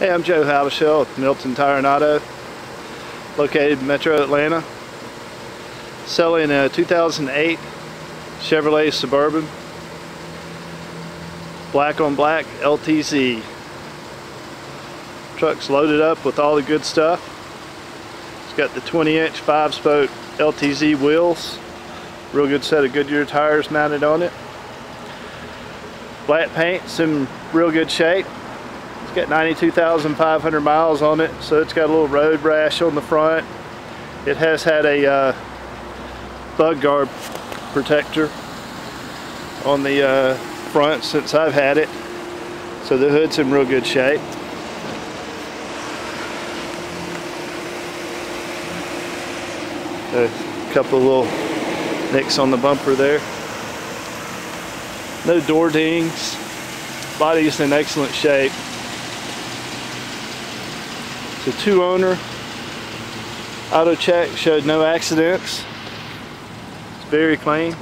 Hey, I'm Joe Havishell with Milton Tire and Auto, located in Metro Atlanta. Selling a 2008 Chevrolet Suburban, black on black LTZ. Truck's loaded up with all the good stuff. It's got the 20 inch 5 spoke LTZ wheels, real good set of Goodyear tires mounted on it. Flat paint's in real good shape. It's got 92,500 miles on it, so it's got a little road rash on the front. It has had a uh, bug guard protector on the uh, front since I've had it. So the hood's in real good shape. A couple little nicks on the bumper there. No door dings. Body's in excellent shape. It's a two owner. Auto check showed no accidents. It's very clean.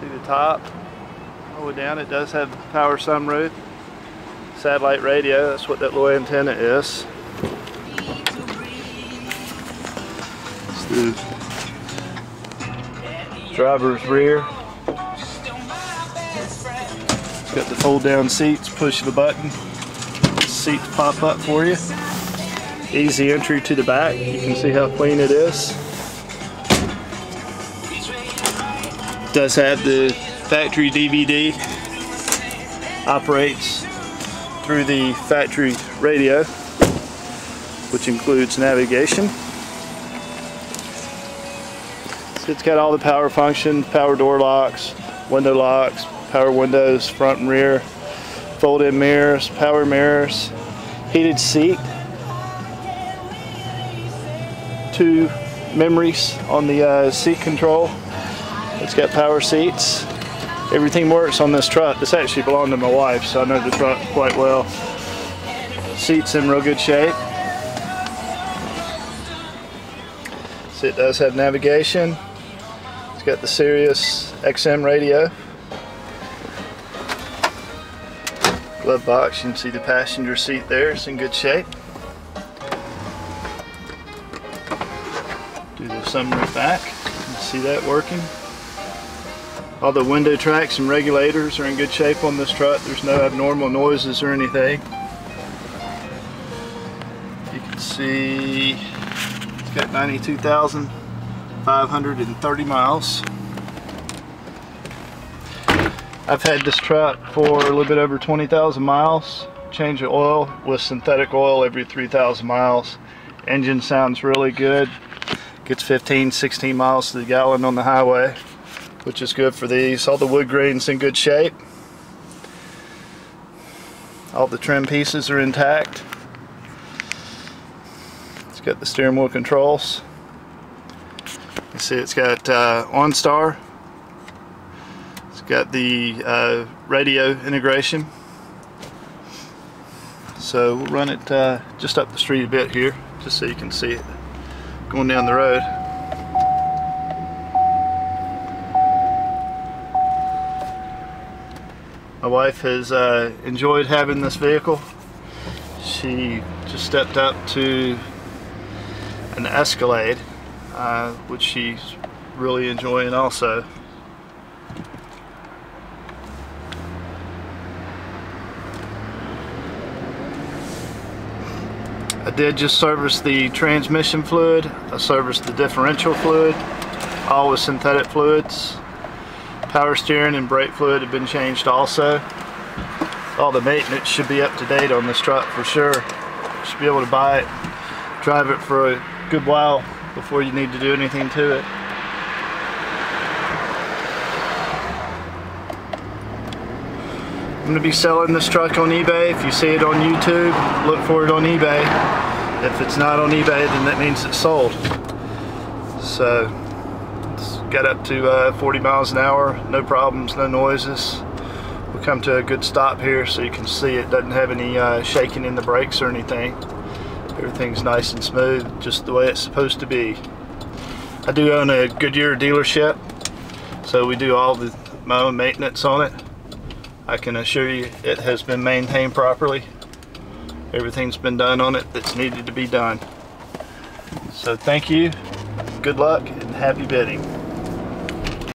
See the top all the way down. It does have power sunroof. Satellite radio, that's what that little antenna is. It's the driver's rear. It's got the fold down seats, push the button seats pop up for you. Easy entry to the back. You can see how clean it is. Does have the factory DVD. Operates through the factory radio, which includes navigation. It's got all the power functions, power door locks, window locks, power windows, front and rear, fold-in mirrors, power mirrors, heated seat, two memories on the uh, seat control. It's got power seats. Everything works on this truck. This actually belonged to my wife, so I know the truck quite well. Seats in real good shape. So it does have navigation. It's got the Sirius XM radio. Glove box. You can see the passenger seat there. It's in good shape. Do the sunroof back. You see that working. All the window tracks and regulators are in good shape on this truck. There's no abnormal noises or anything. You can see it's got 92,530 miles. I've had this truck for a little bit over 20,000 miles. Change the oil with synthetic oil every 3,000 miles. Engine sounds really good. Gets 15, 16 miles to the gallon on the highway, which is good for these. All the wood grain's in good shape. All the trim pieces are intact. It's got the steering wheel controls. You see it's got uh, OnStar got the uh, radio integration. So we'll run it uh, just up the street a bit here, just so you can see it going down the road. My wife has uh, enjoyed having this vehicle. She just stepped up to an Escalade, uh, which she's really enjoying also. I did just service the transmission fluid. I serviced the differential fluid, all with synthetic fluids. Power steering and brake fluid have been changed also. All the maintenance should be up to date on this truck for sure. Should be able to buy it, drive it for a good while before you need to do anything to it. I'm going to be selling this truck on eBay. If you see it on YouTube, look for it on eBay. If it's not on eBay, then that means it's sold. So, it's got up to uh, 40 miles an hour, no problems, no noises. We'll come to a good stop here so you can see it doesn't have any uh, shaking in the brakes or anything. Everything's nice and smooth, just the way it's supposed to be. I do own a Goodyear dealership, so we do all the my own maintenance on it. I can assure you it has been maintained properly. Everything's been done on it that's needed to be done. So thank you, good luck, and happy bidding.